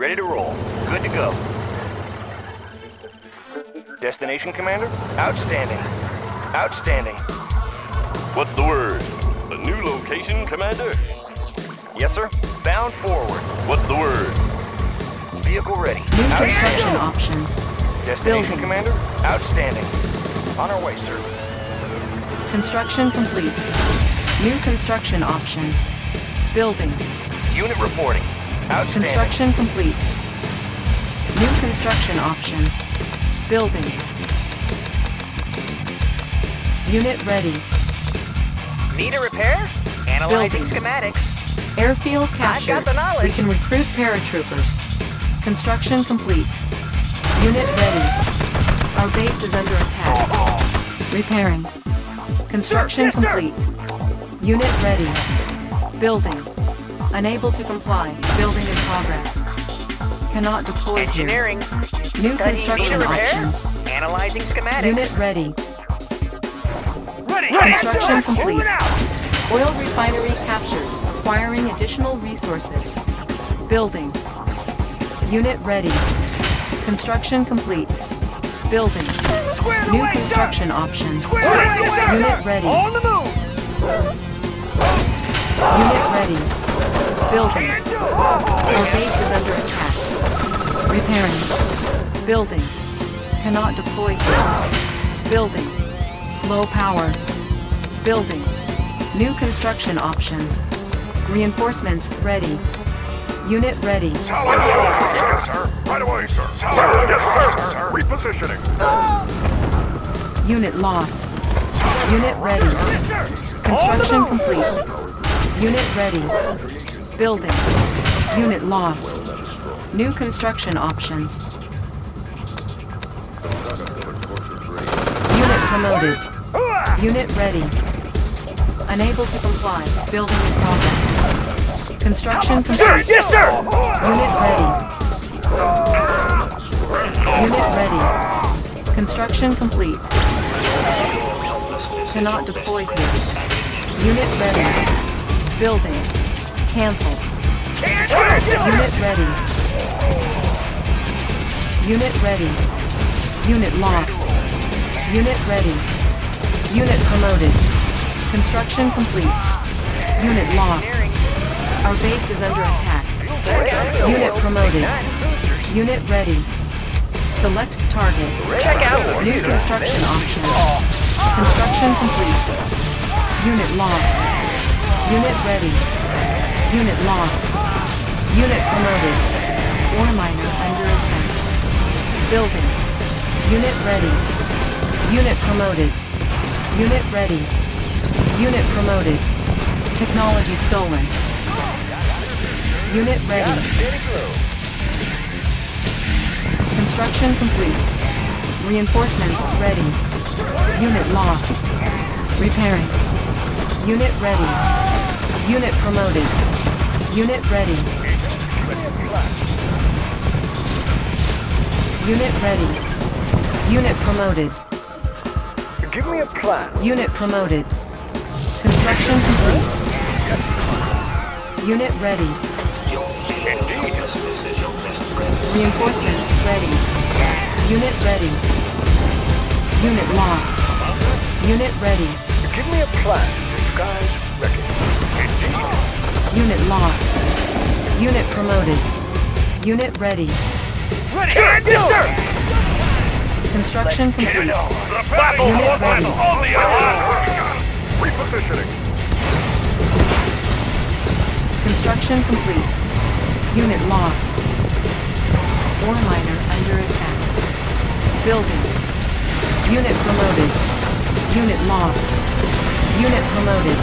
Ready to roll. Good to go. Destination, Commander? Outstanding. Outstanding. What's the word? A new location, Commander? Yes, sir. Bound forward. What's the word? Vehicle ready. New construction options. Destination, building. Commander? Outstanding. On our way, sir. Construction complete. New construction options. Building. Unit reporting. Construction complete. New construction options. Building. Unit ready. Need a repair? Analyzing Building. schematics. Airfield got captured. the knowledge. We can recruit paratroopers. Construction complete. Unit ready. Our base is under attack. Repairing. Construction Yes, sir. complete. Unit ready. Building. Unable to comply. Building in progress. Cannot deploy here. Engineering. New Studying construction need a repair? options. Analyzing schematics. Unit ready. Ready. Construction Moving complete. Oil refinery captured. Acquiring additional resources. Building. Unit ready. Construction complete. Building. Square New construction options. Square. Unit ready. On the move. Unit ready. Building. Our base is under attack. Repairing. Building. Cannot deploy here. Building. Low power. Building. New construction options. Reinforcements ready. Unit ready. Yes, sir. Right away, sir. Yes, sir, sir. Repositioning. Unit lost. Unit ready. Construction complete. Unit ready. Building. Unit lost. New construction options. Unit promoted. Unit ready. Unable to comply. Building in progress. Construction Sir, complete. yes, sir. Unit ready. Unit ready. Construction complete. Cannot deploy here. Unit ready. Building. Cancel. Unit ready. Unit ready. Unit lost. Unit ready. Unit promoted. Construction complete. Unit lost. Our base is under attack. Unit promoted. Unit ready. Select target. Check out. New construction options. Construction complete. Unit lost. Unit ready. Unit lost. Unit promoted. Ore miner under attack. Building. Unit ready. Unit promoted. Unit ready. Unit promoted. Technology stolen. Unit ready. Construction complete. Reinforcements ready. Unit lost. Repairing. Unit ready. Unit promoted. Unit ready. Unit ready. Unit promoted. Give me a plan. Unit promoted. Construction complete. Unit ready. Reinforcements ready. Unit ready. Unit lost. Unit ready. Give me a plan. Disguise ready. Unit lost. Unit promoted. Unit ready. Ready. Yes, sir. Construction complete. The battle Unit ready. on the attack. Repositioning. Construction complete. Unit lost. Ore miner under attack. Building. Unit promoted. Unit lost. Unit promoted.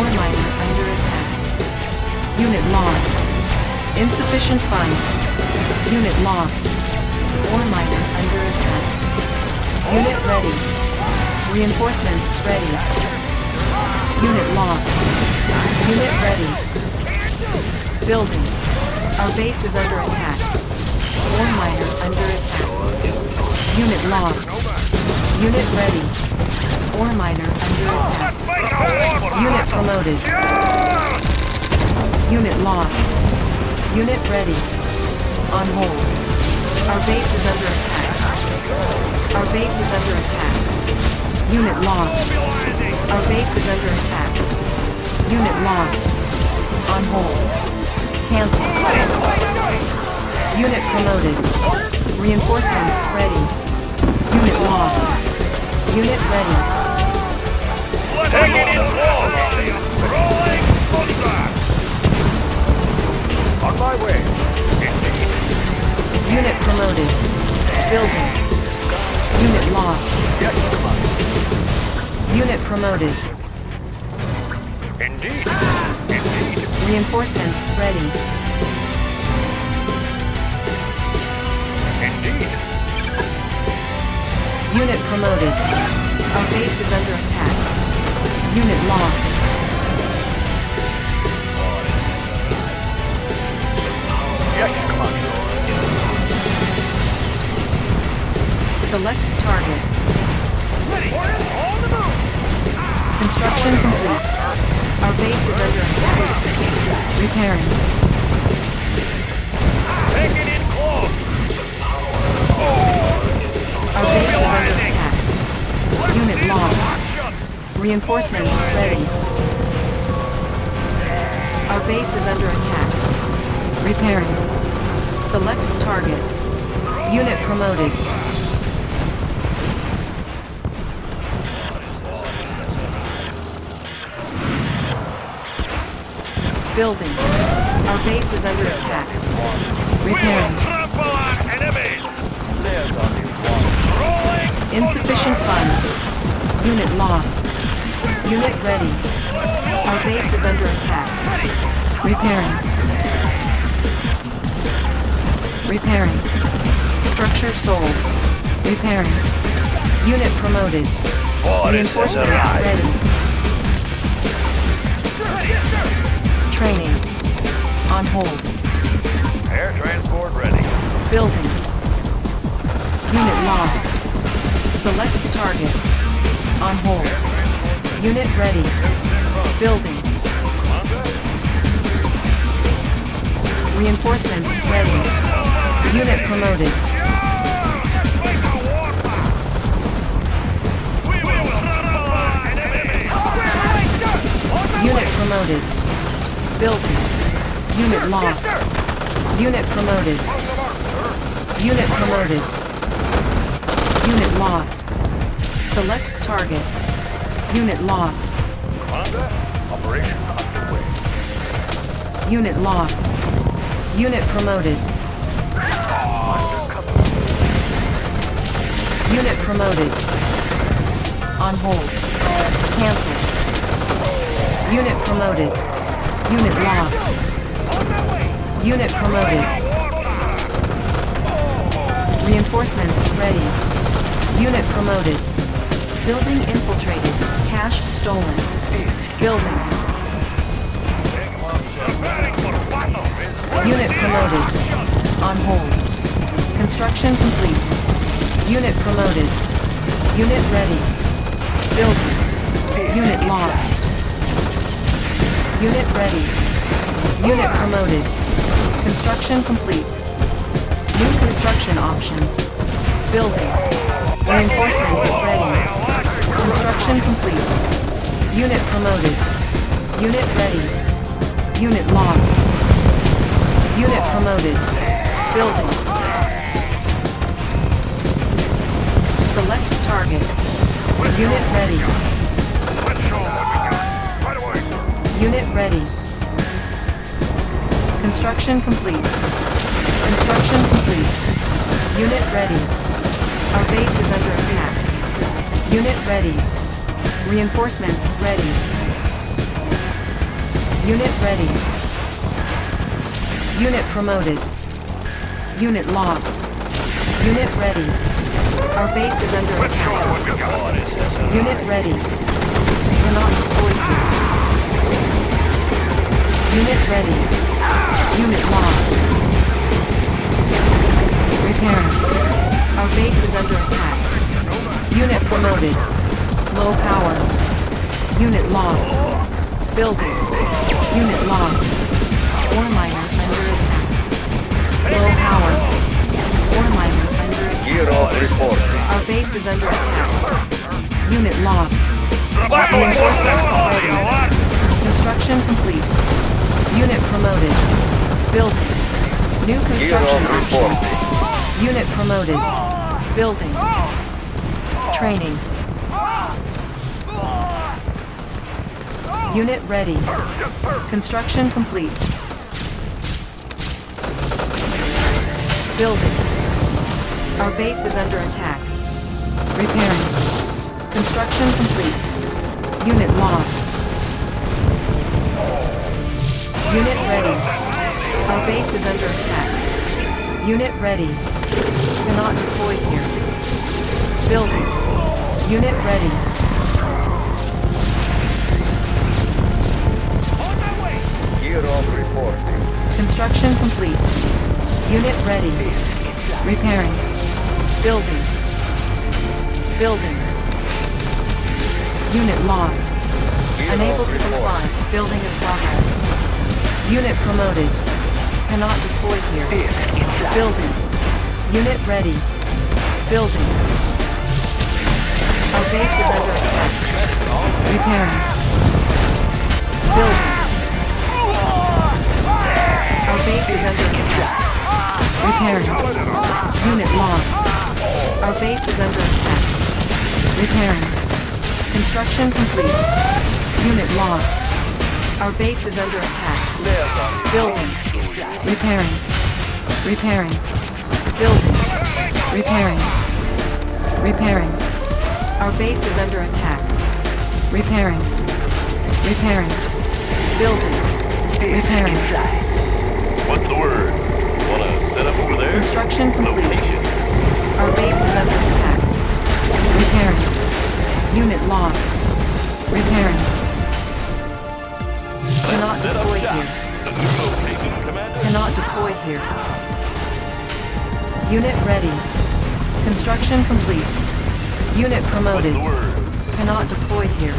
Ore miner under attack. Unit lost. Insufficient funds. Unit lost. Ore miner under attack. Unit ready. Reinforcements ready. Unit lost. Unit ready. Building. Our base is under attack. Ore miner under attack. Unit lost. Unit ready. Ore miner under attack. Unit promoted. Unit lost. Unit ready. On hold. Our base is under attack. Our base is under attack. Unit lost. Our base is under attack. Unit lost. On hold. Cancel. Unit promoted. Reinforcements ready. Unit lost. Unit ready. Take it On my way. Unit promoted. Building. Unit lost. Yes, Unit promoted. Indeed. Indeed. Reinforcements ready. Indeed. Unit promoted. Our base is under attack. Unit lost. Yes, Commander. Select target. Ready. On the move. Construction complete. Our base is under attack. Repairing. Take it in close. Our base is under attack. Unit lost. Reinforcements ready. Our base is under attack. Repairing. Select target. Unit promoted. Building. Our base is under attack. Repairing. Insufficient funds. Unit lost. Unit ready. Our base is under attack. Repairing. Repairing. Structure sold. Repairing. Unit promoted. Reinforcements ready. Training. On hold. Air transport ready. Building. Unit lost. Select target. On hold. Unit ready. Building. Reinforcements ready. Unit promoted. Unit promoted. Building. Unit lost. Unit promoted. Unit promoted. Unit lost. Select target. Unit lost. Commander, operation underway. Unit lost. Unit promoted. Promoted. On hold. Cancel. Unit promoted. Unit lost. Unit promoted. Reinforcements ready. Unit promoted. Building infiltrated. Cash stolen. Building. Unit promoted. On hold. Construction complete. Unit promoted. Unit ready. Building. Unit lost. Unit ready. Unit promoted. Construction complete. New construction options. Building. Reinforcements ready. Construction complete. Unit promoted. Unit ready. Unit lost. Unit promoted. Building. Select target. Unit ready. Unit ready. Construction complete. Construction complete. Unit ready. Our base is under attack. Unit ready. Reinforcements ready. Unit ready. Unit promoted. Unit lost. Unit ready. Our base is under Let's attack. what we got. Unit ready. Cannot deploy here. Unit ready. Unit lost. Repairing. Our base is under attack. Unit promoted. Low power. Unit lost. Building. Unit lost. Ore miner under attack. Low power. Ore miner under Gear off report. Our base is under attack. Unit lost. Reinforcements ready. Construction complete. Unit promoted. Building. New construction options. Unit promoted. Building. Training. Unit ready. Construction complete. Building. Our base is under attack. Repairing. Construction complete. Unit lost. Unit ready. Our base is under attack. Unit ready. Cannot deploy here. Building. Unit ready. Gear off report. Construction complete. Unit ready. Repairing. Building. Building. Unit lost. Gear Unable to comply. Building in progress. Unit promoted. Cannot deploy here. Building. Unit ready. Building. Our base is under attack. Repairing. Building. Our base is under attack. Repairing. Unit lost. Our base is under attack. Repairing. Construction complete. Unit lost. Our base is under attack. Building. Repairing. Repairing. Building. Repairing. Repairing. Our base is under attack. Repairing. Repairing. Building. Repairing. What's the word? Wanna set up over there? Construction complete. Location. Our base is under attack. Repairing. Unit lost. Repairing. Cannot deploy here. The new location, Commander. Cannot deploy here. Unit ready. Construction complete. Unit promoted. Cannot deploy here.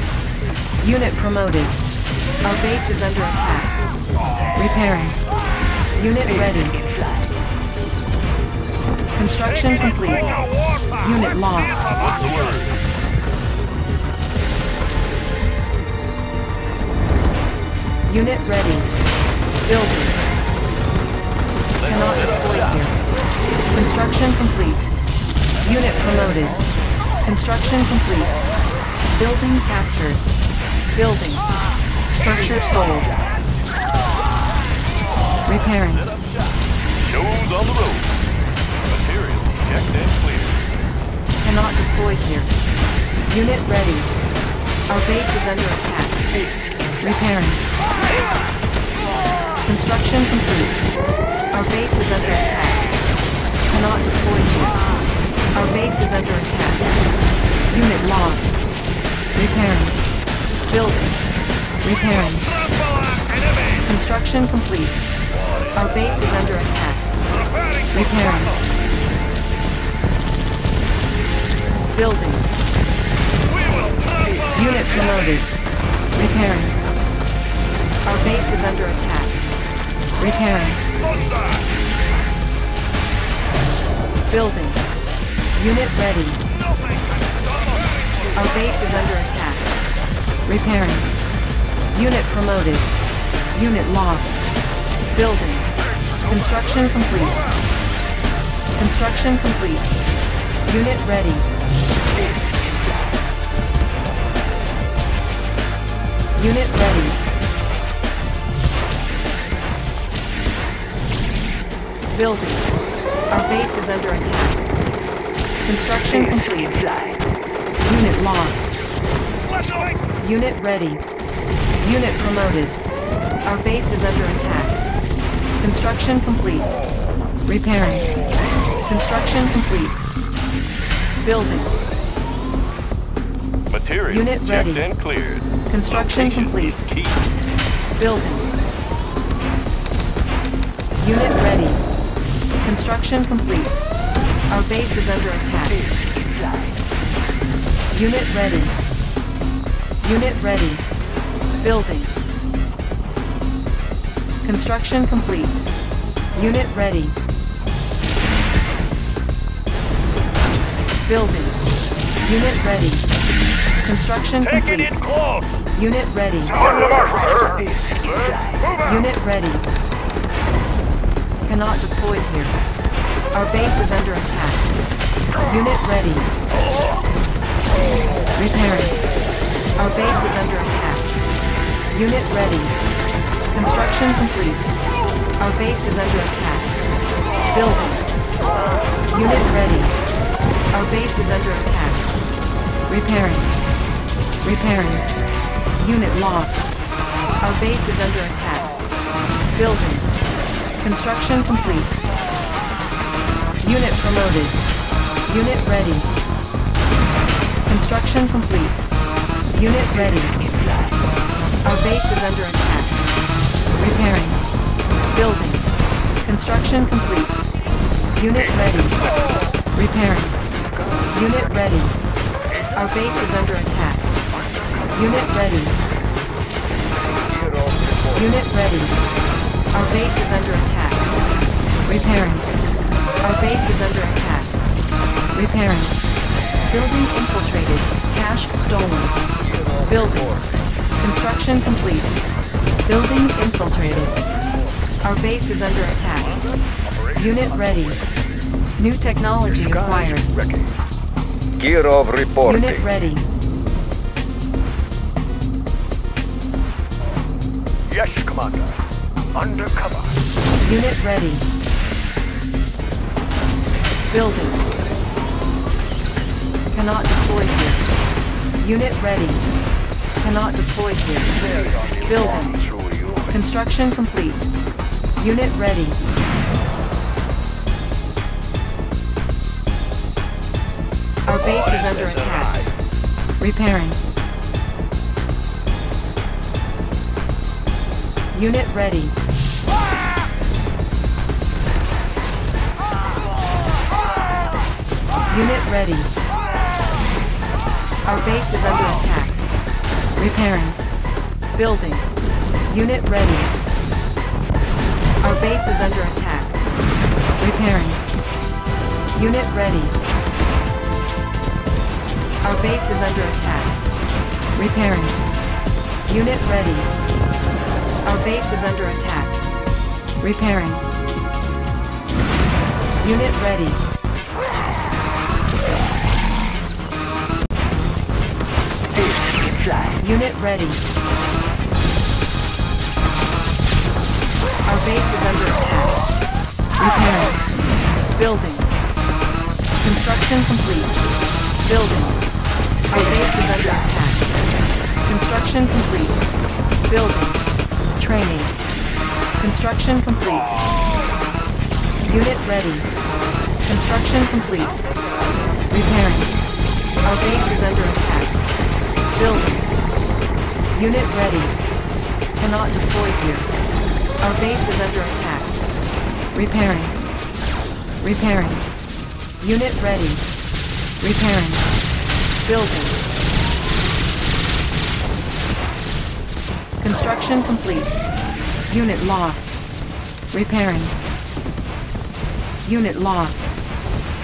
Unit promoted. Our base is under attack. Repairing. Unit ready. Construction complete. Unit lost. Unit ready. Building. Cannot deploy here. Construction complete. Unit promoted. Construction complete. Building captured. Building. Structure sold. Repairing. Shows on the road. Checked and. Cannot deploy here. Unit ready. Our base is under attack. Repairing. Construction complete. Our base is under attack. Cannot deploy here. Our base is under attack. Unit lost. Repairing. Building. Repairing. Construction complete. Our base is under attack. Repairing. Building. Unit promoted. Repairing. Our base is under attack. Repairing. Building. Unit ready. Our base is under attack. Repairing. Unit promoted. Unit lost. Building. Construction complete. Construction complete. Unit ready. Unit ready. Building. Our base is under attack. Construction complete. Unit lost. Unit ready. Unit promoted. Our base is under attack. Construction complete. Repairing. Construction complete. Building. Material Unit checked ready. and cleared. Construction Location complete. Key. Building. Unit ready. Construction complete. Our base is under attack. Unit ready. Unit ready. Building. Construction complete. Unit ready. Building. Unit ready. Construction Taking complete. it close. Unit ready. On the mark, sir. Let's move out. Unit ready. Cannot deploy here. Our base is under attack. Unit ready. Repairing. Our base is under attack. Unit ready. Construction complete. Our base is under attack. Building. Unit ready. Our base is under attack. Repairing. Repairing. Unit lost. Our base is under attack. Building. Construction complete. Unit promoted. Unit ready. Construction complete. Unit ready. Our base is under attack. Repairing. Building. Construction complete. Unit ready. Repairing. Unit ready. Our base is under attack. Unit ready. Gear off report. Unit ready. Our base is under attack. Repairing. Our base is under attack. Repairing. Building infiltrated. Cash stolen. Building. Construction complete. Building infiltrated. Our base is under attack. Unit ready. New technology acquired. Gear of reporting. Unit ready. Yes, Commander. Undercover. Unit ready. Building. Cannot deploy here. Unit ready. Cannot deploy here. Building. Construction complete. Unit ready. Our base is under attack. Repairing. Unit ready. Unit ready. Our base is under attack. Repairing. Building. Unit ready. Our base is under attack. Repairing. Unit ready. Our base is under attack. Repairing. Unit ready. Our base is under attack. Repairing. Unit ready. Unit ready. Our base is under attack. Repairing. Building. Construction complete. Building. Our base is under attack. Construction complete. Building. Training. Construction complete. Unit ready. Construction complete. Repairing. Our base is under attack. Building. Unit ready. Cannot deploy here. Our base is under attack. Repairing. Repairing. Unit ready. Repairing. Building. Construction complete. Unit lost. Repairing. Unit lost.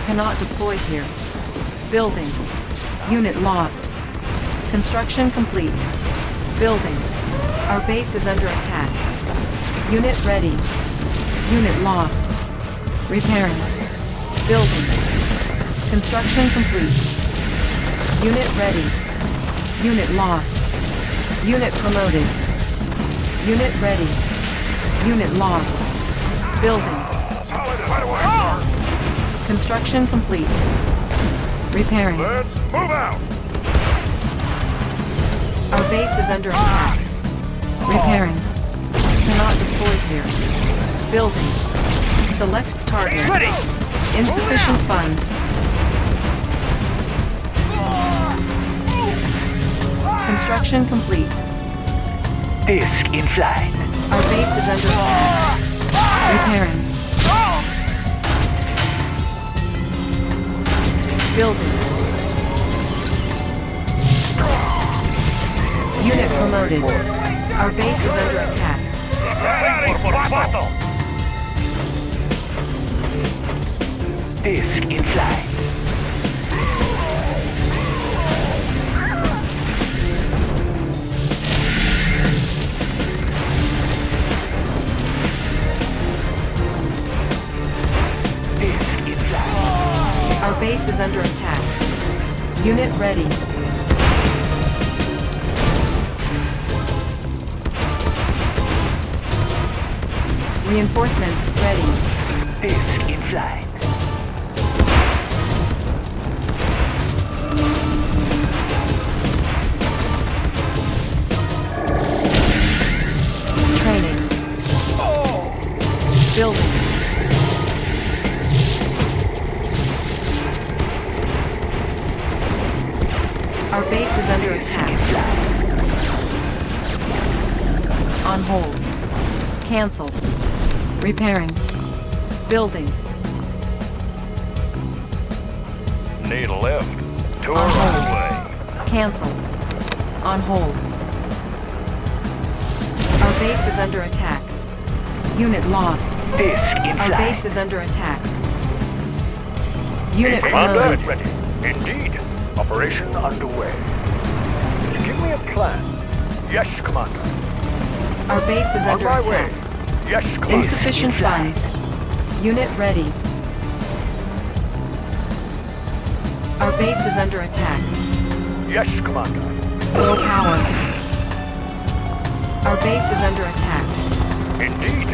Cannot deploy here. Building. Unit lost. Construction complete. Building. Our base is under attack. Unit ready. Unit lost. Repairing. Building. Construction complete. Unit ready. Unit lost. Unit promoted. Unit ready. Unit lost. Building. Solid right away. Construction complete. Repairing. Let's move out. Our base is under attack. Repairing. Cannot deploy here. Building. Select target. Ready. Insufficient funds. Construction complete. Disk in flight. Our base is under attack. Repairing. Building. Unit promoted. Our base is under attack. Ready for battle. Disk in flight. Unit ready. Reinforcements ready. Disk in flight. Training. Oh. Building. Our base is under attack. On hold. Cancelled. Repairing. Building. Need a lift. Tour On on hold. the way. Cancelled. On hold. Our base is under attack. Unit lost. Disk in Our flight. base is under attack. Unit Commander, promoted. ready. Indeed. Operation underway. Give me a plan. Yes, Commander. Our base is On under my way. attack. Yes, Commander. Insufficient funds. Unit ready. Our base is under attack. Yes, Commander. Low power. Our base is under attack. Indeed.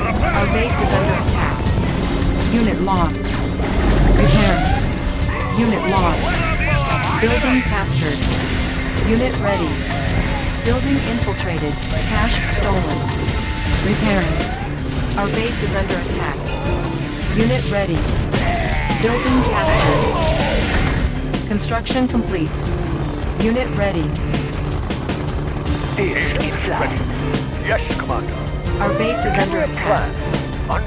Our base is under attack. Unit lost. Repairing. Unit lost. Building captured. Unit ready. Building infiltrated. Cash stolen. Repairing. Our base is under attack. Unit ready. Building captured. Construction complete. Unit ready. Disk in flight. Yes, Commander. Our base is under Give me a attack.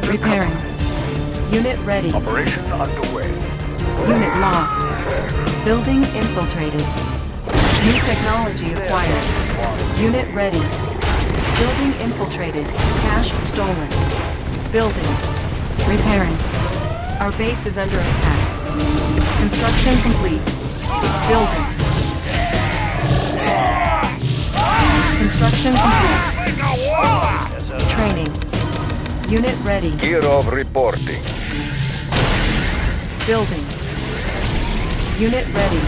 Repairing. Unit ready. Operation underway. Unit lost. Building infiltrated. New technology acquired. Unit ready. Building infiltrated. Cash stolen. Building. Repairing. Our base is under attack. Construction complete. Building. Construction complete. Training. Unit ready. Kirov reporting. Building. Unit ready.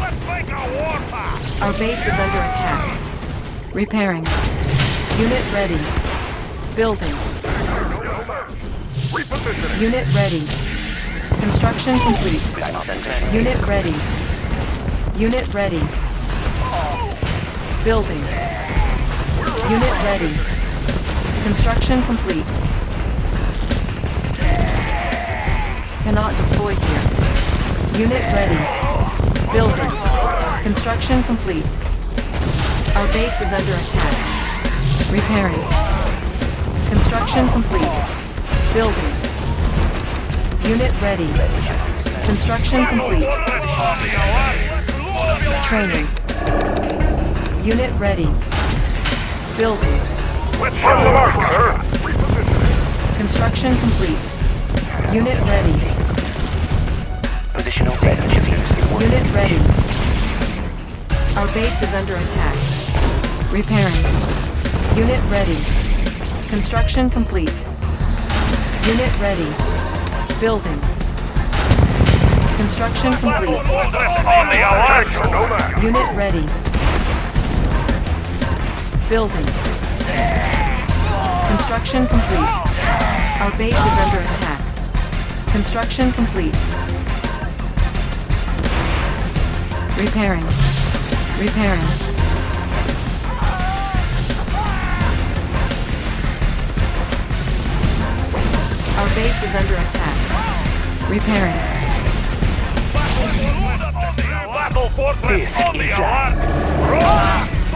Let's make a warpath! Our base is under attack. Repairing. Unit ready. Building. Repositioning. Unit ready. Construction complete. Unit ready. Unit ready. Building. Unit ready. Construction complete. Cannot deploy here. Unit ready. Building. Construction complete. Our base is under attack. Repairing. Construction complete. Building. Unit ready. Construction complete. Training. Unit ready. Building. On the mark, sir. Construction complete. Unit ready. Positional data chip used in work. Unit ready. Our base is under attack. Repairing. Unit ready. Construction complete. Unit ready. Building. Construction complete. On the alert, sir. Know that. Unit ready. Building. Construction complete. Our base is under attack. Construction complete. Repairing. Repairing. Our base is under attack. Repairing.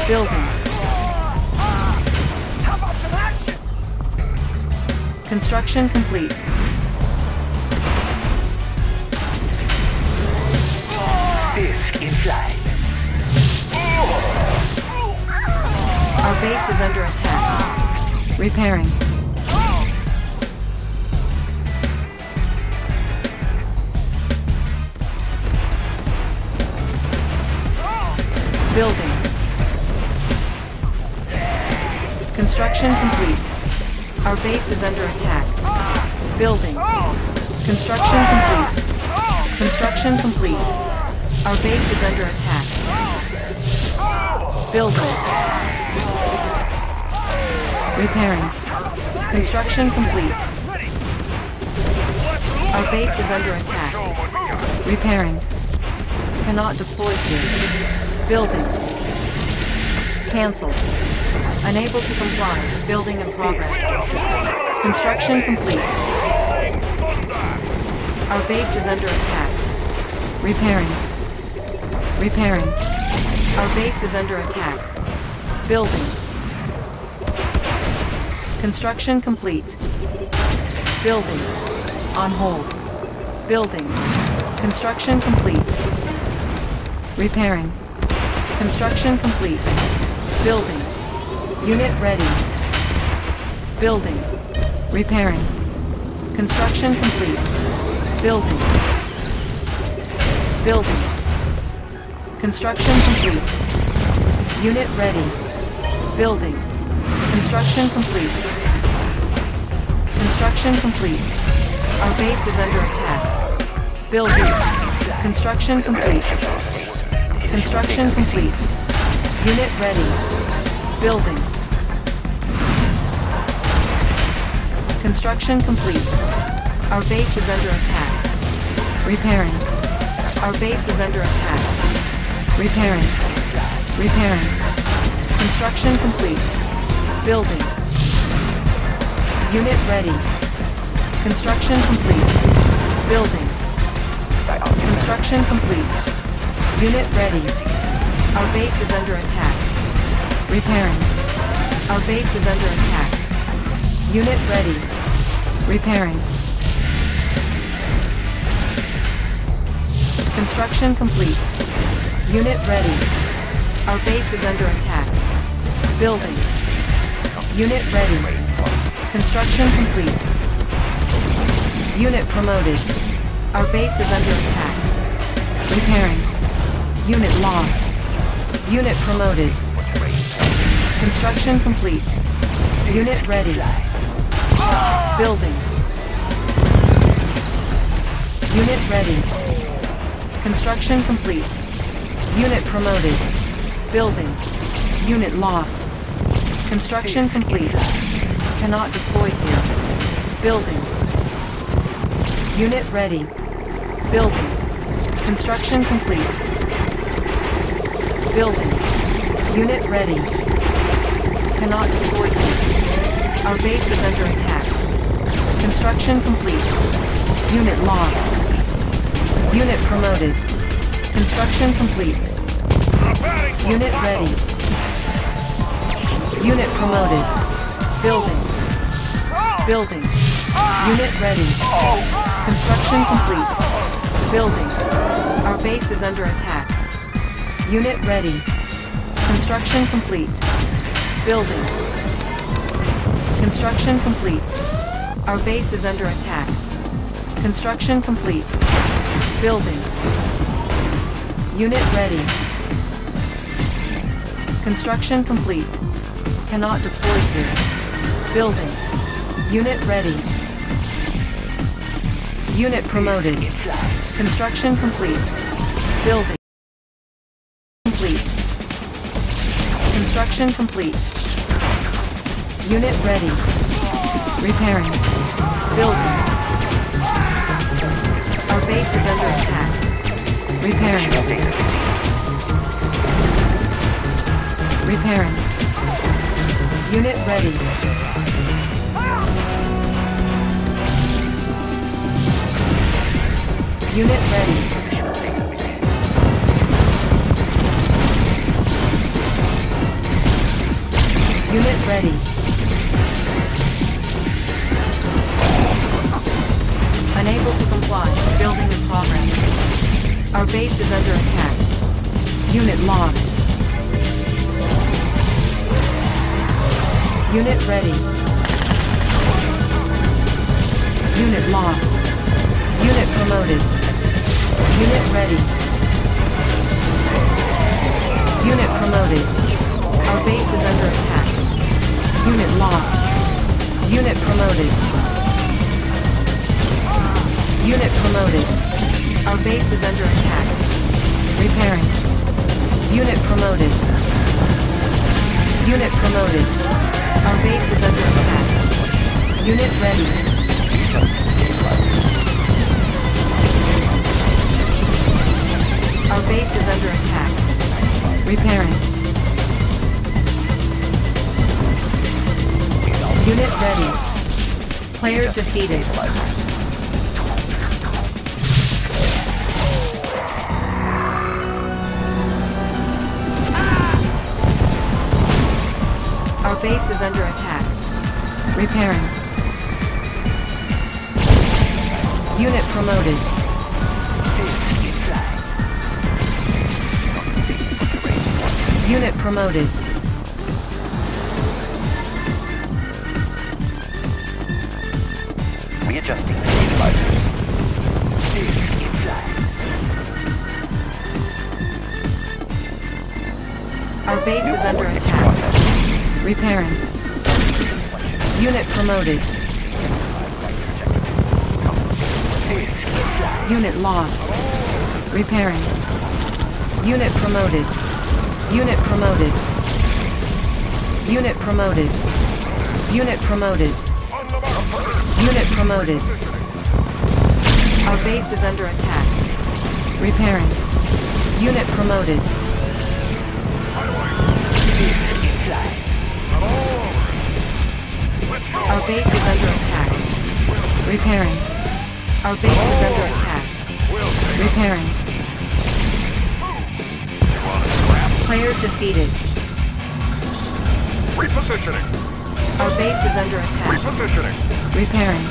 Building. Construction complete. Disk in flight. Our base is under attack. Repairing. Building. Construction complete. Our base is under attack. Building. Construction complete. Construction complete. Our base is under attack. Building. Repairing. Construction complete. Our base is under attack. Repairing. Cannot deploy here. Building. Cancelled. Unable to comply. Building in progress. Construction complete. Our base is under attack. Repairing. Repairing. Our base is under attack. Building. Construction complete. Building. On hold. Building. Construction complete. Repairing. Construction complete. Building. Unit ready. Building. Repairing. Construction complete. Building. Building. Construction complete. Unit ready. Building. Construction complete. Construction complete. Our base is under attack. Building. Construction complete. Construction complete. Unit ready. Building. Construction complete. Our base is under attack. Repairing. Our base is under attack. Repairing. Repairing. Construction complete. Building. Unit ready. Construction complete. Building. Construction complete. Unit ready. Our base is under attack. Repairing. Our base is under attack. Unit ready. Repairing. Construction complete. Unit ready. Our base is under attack. Building. Unit ready. Construction complete. Unit promoted. Our base is under attack. Repairing. Unit lost. Unit promoted. Construction complete. Unit ready. Building. Unit ready. Construction complete. Unit promoted. Building. Unit lost. Construction complete. Cannot deploy here. Building. Unit ready. Building. Construction complete. Building. Unit ready. Cannot deploy here. Our base is under attack. Construction complete. Unit lost. Unit promoted. Construction complete. Unit ready. Unit promoted. Building. Building. Unit ready. Construction complete. Building. Our base is under attack. Unit ready. Construction complete. Building. Construction complete. Our base is under attack. Construction complete. Building. Unit ready. Construction complete. Cannot deploy here. Building. Unit ready. Unit promoted. Construction complete. Building. Complete. Construction complete. Unit ready. Repairing. Building. Our base is under attack. Repairing. Repairing. Unit ready. Unit ready. Unit ready. Unable to comply. Building in progress. Our base is under attack. Unit lost. Unit ready. Unit lost. Unit promoted. Unit ready. Unit promoted. Our base is under attack. Unit lost. Unit promoted. Unit promoted. Our base is under attack. Repairing. Unit promoted. Unit promoted. Our base is under attack. Unit ready. Our base is under attack. Repairing. Unit ready. Player defeated. Base is under attack. Repairing. Unit promoted. Disc in flight. Unit promoted. Readjusting stabilizers. Our base is under attack. Repairing. Unit promoted. Unit lost. Repairing. Unit promoted. Unit promoted. Unit promoted. Unit promoted. Unit promoted. Our base is under attack. Repairing. Unit promoted. Our base is under attack. Repairing. Our base is under attack. Repairing. Player defeated. Repositioning. Our base is under attack. Repositioning. Repairing.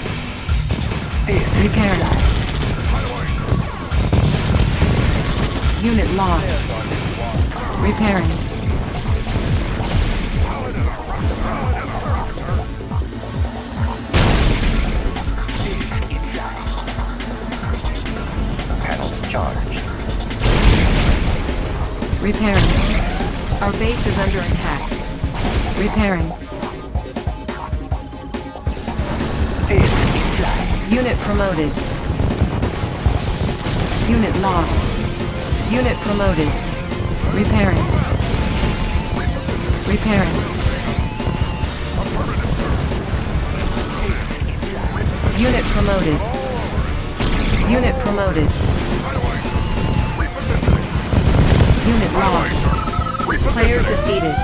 Repairing. Unit lost. Repairing. Our base is under attack. Repairing. Unit promoted. Unit lost. Unit promoted. Repairing. Repairing. Unit promoted. Unit promoted. Unit lost. Player defeated.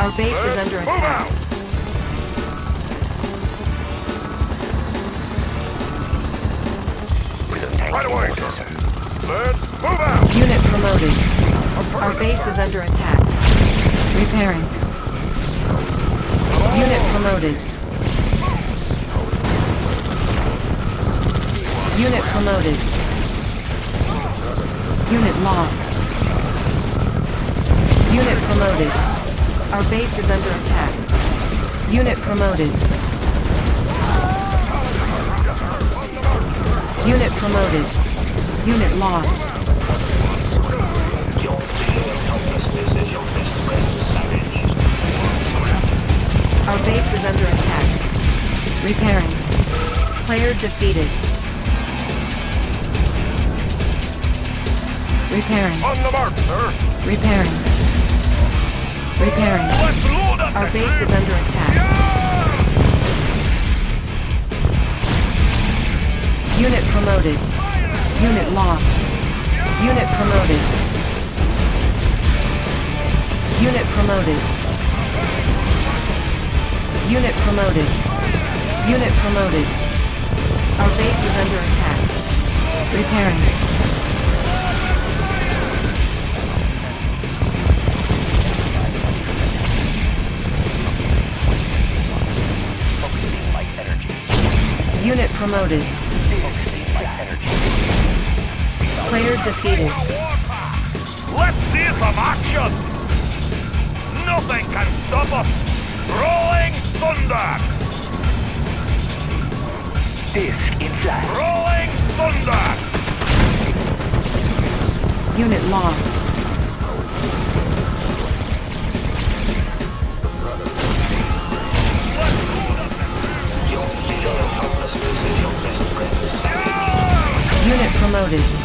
Our base is under attack. Right away, order, sir. sir. Let's move out. Unit promoted. Our base is under attack. Repairing. Unit promoted. Unit promoted. Unit lost. Unit promoted. Our base is under attack. Unit promoted. Unit promoted. Unit lost. Our base is under attack. Repairing. Player defeated. Repairing. On the mark, sir. Repairing. Repairing. Our base is under attack. Unit promoted. Unit lost. Unit promoted. Unit promoted. Unit promoted. Unit promoted. Our base is under attack. Repairing. Unit promoted. Focusing light energy. Player defeated. Let's see some action. Nothing can stop us. Rolling thunder. Disc in flight. Rolling thunder. Unit lost. Unit promoted.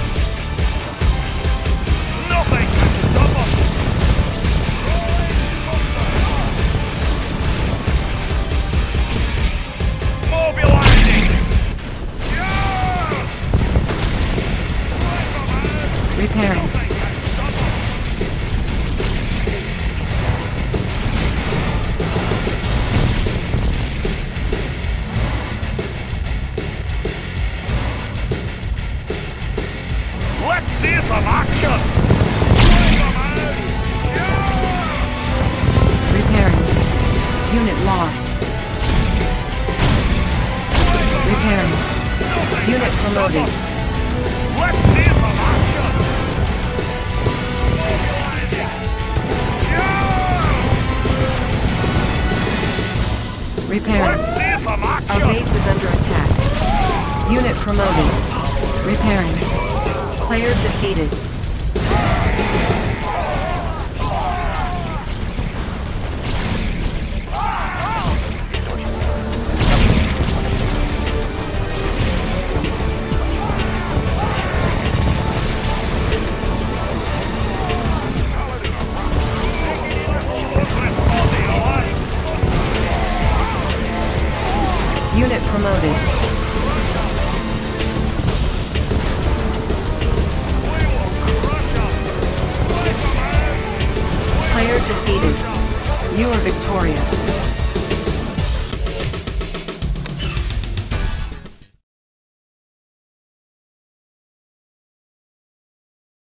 Unit lost. Repairing. Unit promoted. Let's see if I'm option. Repairing. Our base is under attack. Unit promoted. Repairing. Player defeated.